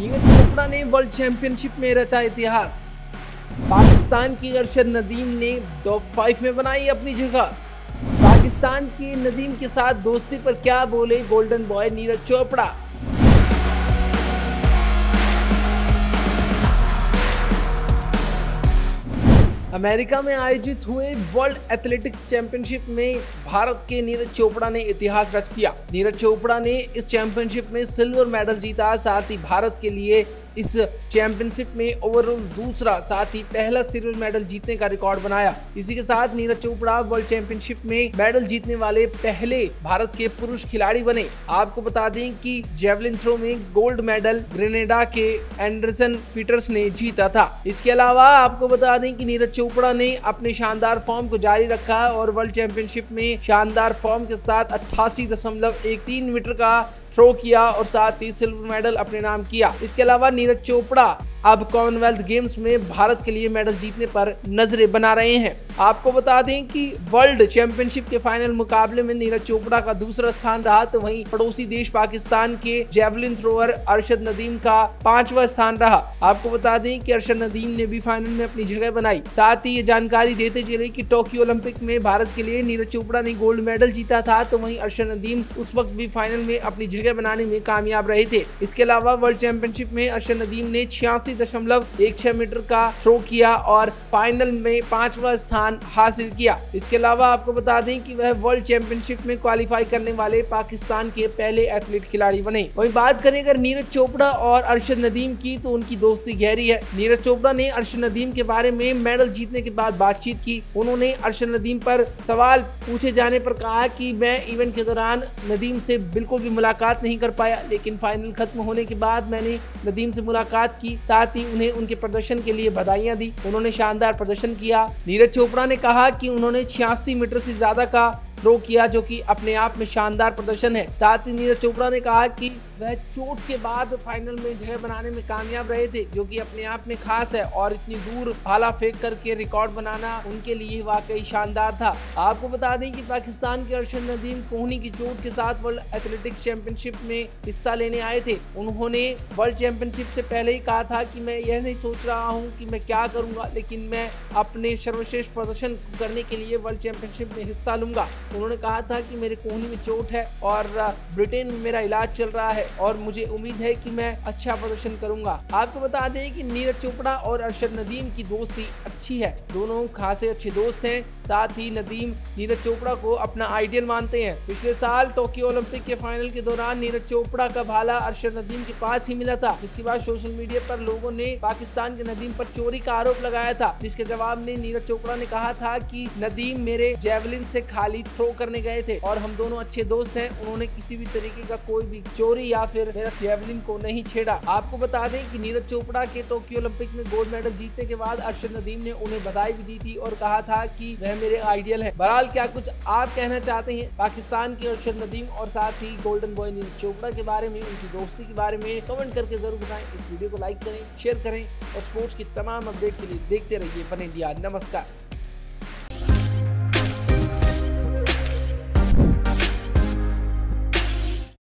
नीरज चोपड़ा ने world championship में रचा इतिहास। पाकिस्तान की अरशद नदीम ने टॉप फाइव में बनाई अपनी जगह। पाकिस्तान की नदीम के साथ दोस्ती पर क्या बोले golden boy Neeraj Chopra? America में आयोजित हुए वर्ल्ड एथलेटिक्स चैंपियनशिप में भारत के नीरज चोपड़ा ने इतिहास रच दिया। नीरज चोपड़ा ने इस चैंपियनशिप में सिल्वर मेडल जीता, साथ ही भारत के लिए इस चैंपियनशिप में ओवरऑल दूसरा, साथ ही पहला सिल्वर मेडल जीतने का रिकॉर्ड बनाया। इसी के साथ नीरज चोपड़ा वर्ल्ड चैंपियनशिप में मेडल जीतने वाले पहले भारत के पुरुष खिलाड़ी बने। आपको बता दें कि जेवलिन थ्रो में गोल्ड मेडल ग्रेनेडा के एंडरसन पीटर्स ने जीता था। इसके अलावा आपको बता दें कि नीरज चोपड़ा ने अपने शानदार फॉर्म को जारी रखा और वर्ल्ड चैंपियनशिप में शानदार फॉर्म के साथ अट्ठासी मीटर का थ्रो किया और साथ ही सिल्वर मेडल अपने नाम किया। इसके अलावा नीरज चोपड़ा अब कॉमनवेल्थ गेम्स में भारत के लिए मेडल जीतने पर नज़रें बना रहे हैं। आपको बता दें कि वर्ल्ड चैंपियनशिप के फाइनल मुकाबले में नीरज चोपड़ा का दूसरा स्थान रहा तो वहीं पड़ोसी देश पाकिस्तान के जेवलिन थ्रोअर अरशद नदीम का पांचवा स्थान रहा। आपको बता दें कि अरशद नदीम ने भी फाइनल में अपनी जगह बनाई। साथ ही ये जानकारी देते चले की टोक्यो ओलंपिक में भारत के लिए नीरज चोपड़ा ने गोल्ड मेडल जीता था तो वही अरशद नदीम उस वक्त भी फाइनल में अपनी जगह बनाने में कामयाब रहे थे। इसके अलावा वर्ल्ड चैंपियनशिप में अरशद नदीम ने छियासी दशमलव एक छह मीटर का थ्रो किया और फाइनल में पांचवा स्थान हासिल किया। इसके अलावा आपको बता दें कि वह वर्ल्ड चैंपियनशिप में क्वालिफाई करने वाले पाकिस्तान के पहले एथलीट खिलाड़ी बने। वही बात करें अगर नीरज चोपड़ा और अरशद नदीम की तो उनकी दोस्ती गहरी है। नीरज चोपड़ा ने अरशद नदीम के बारे में मेडल जीतने के बाद बातचीत की। उन्होंने अरशद नदीम पर सवाल पूछे जाने पर कहा कि मैं इवेंट के दौरान नदीम से बिल्कुल भी मुलाकात नहीं कर पाया, लेकिन फाइनल खत्म होने के बाद मैंने नदीम से मुलाकात की। साथ ही उन्हें उनके प्रदर्शन के लिए बधाइयाँ दी। उन्होंने शानदार प्रदर्शन किया। नीरज चोपड़ा ने कहा कि उन्होंने छियासी मीटर से ज़्यादा का थ्रो किया जो कि अपने आप में शानदार प्रदर्शन है। साथ ही नीरज चोपड़ा ने कहा कि वह चोट के बाद फाइनल में जगह बनाने में कामयाब रहे थे, जो कि अपने आप में खास है और इतनी दूर भाला फेंक करके रिकॉर्ड बनाना उनके लिए वाकई शानदार था। आपको बता दें कि पाकिस्तान के अरशद नदीम कोहनी की चोट के साथ वर्ल्ड एथलेटिक्स चैंपियनशिप में हिस्सा लेने आए थे। उन्होंने वर्ल्ड चैंपियनशिप से पहले ही कहा था कि मैं यह नहीं सोच रहा हूँ कि मैं क्या करूँगा, लेकिन मैं अपने सर्वश्रेष्ठ प्रदर्शन करने के लिए वर्ल्ड चैंपियनशिप में हिस्सा लूँगा। उन्होंने कहा था कि मेरे कोहनी में चोट है और ब्रिटेन में मेरा इलाज चल रहा है और मुझे उम्मीद है कि मैं अच्छा प्रदर्शन करूँगा। आपको बता दें कि नीरज चोपड़ा और अरशद नदीम की दोस्ती अच्छी है। दोनों खासे अच्छे दोस्त हैं, साथ ही नदीम नीरज चोपड़ा को अपना आइडियल मानते हैं। पिछले साल टोक्यो ओलंपिक के फाइनल के दौरान नीरज चोपड़ा का भाला अरशद नदीम के पास ही मिला था, जिसके बाद सोशल मीडिया पर लोगों ने पाकिस्तान के नदीम पर चोरी का आरोप लगाया था, जिसके जवाब में नीरज चोपड़ा ने कहा था कि नदीम मेरे जेवलिन से खाली थ्रो करने गए थे और हम दोनों अच्छे दोस्त हैं। उन्होंने किसी भी तरीके का कोई भी चोरी या फिर मेरा जेवलिन को नहीं छेड़ा। आपको बता दें कि नीरज चोपड़ा के टोक्यो ओलंपिक में गोल्ड मेडल जीतने के बाद अरशद नदीम ने उन्हें बधाई भी दी थी और कहा था कि वह मेरे आइडियल है। बहरहाल, क्या कुछ आप कहना चाहते हैं? पाकिस्तान के अरशद नदीम और साथ ही गोल्डन बॉय नीरज चोपड़ा के बारे में, उनकी दोस्ती के बारे में कमेंट करके ज़रूर बताएँ। इस वीडियो को लाइक करें शेयर करें और स्पोर्ट्स की तमाम अपडेट के लिए देखते रहिए बने इंडिया नमस्कार।